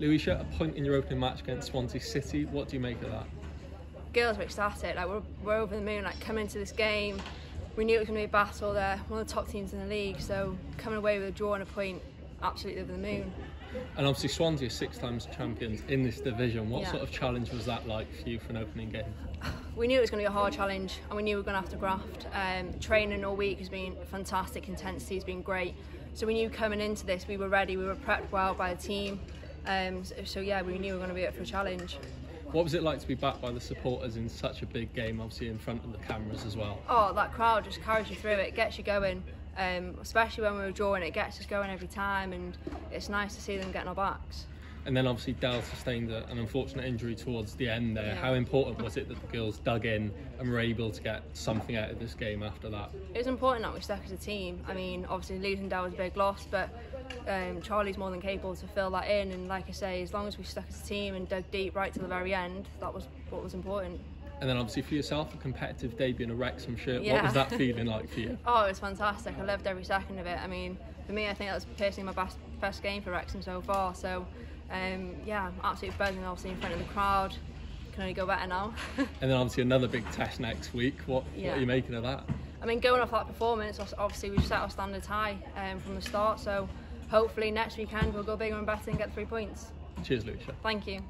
Louisha, a point in your opening match against Swansea City. What do you make of that? Girls were ecstatic. Like we're, we're over the moon. Like coming into this game, we knew it was going to be a battle. They're one of the top teams in the league. So coming away with a draw and a point, absolutely over the moon. And obviously Swansea are six times champions in this division. What Yeah. sort of challenge was that like for you for an opening game? We knew it was going to be a hard challenge, and we knew we were going to have to graft. Um, training all week has been fantastic. Intensity has been great. So we knew coming into this, we were ready. We were prepped well by the team. Um, so, so yeah, we knew we were going to be up for a challenge. What was it like to be backed by the supporters in such a big game, obviously in front of the cameras as well? Oh, that crowd just carries you through it, gets you going. Um, especially when we were drawing, it gets us going every time, and it's nice to see them getting our backs. And then obviously Dal sustained a, an unfortunate injury towards the end there. Yeah. How important was it that the girls dug in and were able to get something out of this game after that? It was important that we stuck as a team. I mean, obviously losing Dal was a big loss, but um, Charlie's more than capable to fill that in. And like I say, as long as we stuck as a team and dug deep right to the very end, that was what was important. And then obviously for yourself, a competitive debut in a Wrexham shirt. What was that feeling like for you? Oh, it was fantastic. I loved every second of it. I mean, for me, I think that was personally my best best game for Wrexham so far. So, um, yeah, absolutely buzzing. Obviously in front of the crowd, can only go better now. And then obviously another big test next week. What, what are you making of that? I mean, going off that performance, obviously we've set our standards high um, from the start. So, hopefully next weekend we'll go bigger and better and get three points. Cheers, Louisha. Thank you.